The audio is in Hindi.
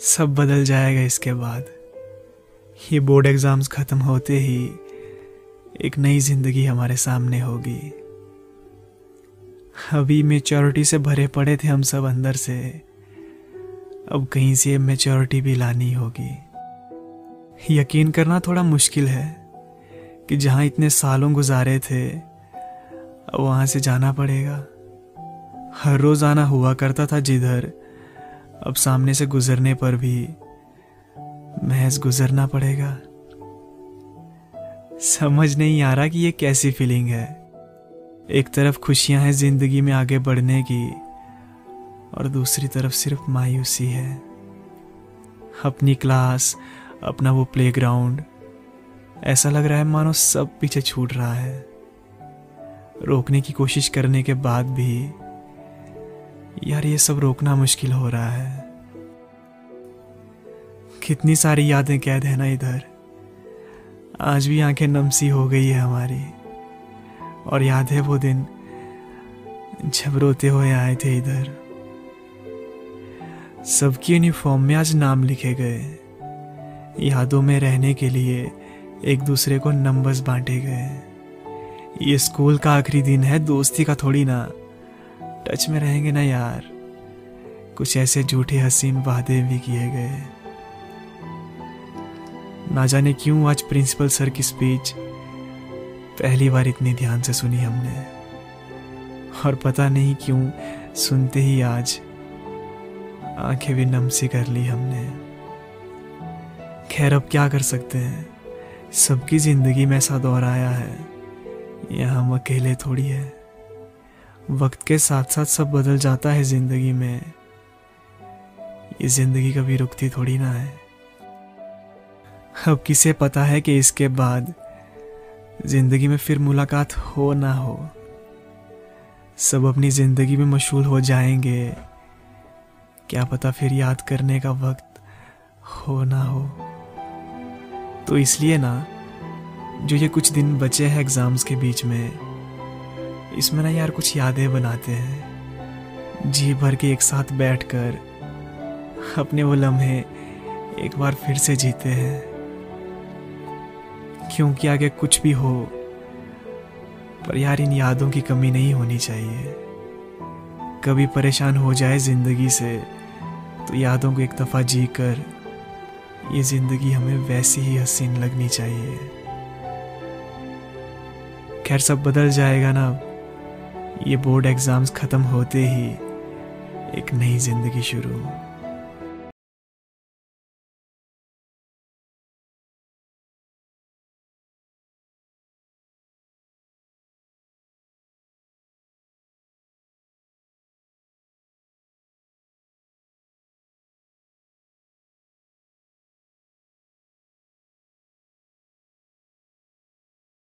सब बदल जाएगा इसके बाद। ये बोर्ड एग्ज़ाम्स खत्म होते ही एक नई ज़िंदगी हमारे सामने होगी। अभी मेच्योरिटी से भरे पड़े थे हम सब अंदर से। अब कहीं से मेच्योरिटी भी लानी होगी। यकीन करना थोड़ा मुश्किल है कि जहाँ इतने सालों गुजारे थे, अब वहाँ से जाना पड़ेगा। हर रोज आना हुआ करता था जिधर अब सामने से गुजरने पर भी महज गुजरना पड़ेगा। समझ नहीं आ रहा कि ये कैसी फीलिंग है। एक तरफ़ खुशियाँ हैं ज़िंदगी में आगे बढ़ने की, और दूसरी तरफ़ सिर्फ़ मायूसी है। अपनी क्लास अपना वो प्लेग्राउंड ऐसा लग रहा है मानो सब पीछे छूट रहा है। रोकने की कोशिश करने के बाद भी, यार ये सब रोकना मुश्किल हो रहा है। कितनी सारी यादें कैद है ना इधर। आज भी आँखें नमसी हो गई है हमारी। और याद है वो दिन, जब रोते हुए आए थे इधर। सबकी यूनिफॉर्म में आज नाम लिखे गए। यादों में रहने के लिए एक दूसरे को नंबर्स बांटे गए। ये स्कूल का आखिरी दिन है, दोस्ती का थोड़ी ना। टच में रहेंगे ना यार। कुछ ऐसे झूठे हसीन वादे भी किए गए। ना जाने क्यों आज प्रिंसिपल सर की स्पीच पहली बार इतनी ध्यान से सुनी हमने। और पता नहीं क्यों सुनते ही आज आँखें भी नम सी कर ली हमने। खैर, अब क्या कर सकते हैं? सबकी ज़िंदगी में ऐसा दौर आया है। या हम अकेले थोड़ी है। वक्त के साथ साथ सब बदल जाता है ज़िंदगी में। ये ज़िंदगी कभी रुकती थोड़ी ना है। अब किसे पता है कि इसके बाद ज़िंदगी में फिर मुलाकात हो ना हो? सब अपनी ज़िंदगी में मशहूल हो जाएँगे। क्या पता फिर याद करने का वक्त हो ना हो? तो इसलिए ना, जो ये कुछ दिन बचे हैं एग्ज़ाम्स के बीच में, इसमें ना यार कुछ यादें बनाते हैं। जी भर के एक साथ बैठकर अपने वो लम्हे एक बार फिर से जीते हैं। क्योंकि आगे कुछ भी हो, पर यार इन यादों की कमी नहीं होनी चाहिए। कभी परेशान हो जाए ज़िंदगी से तो यादों को एक दफ़ा जी कर ये ज़िंदगी हमें वैसी ही हसीन लगनी चाहिए। खैर, सब बदल जाएगा ना। ये बोर्ड एग्ज़ाम्स खत्म होते ही एक नई ज़िंदगी शुरू।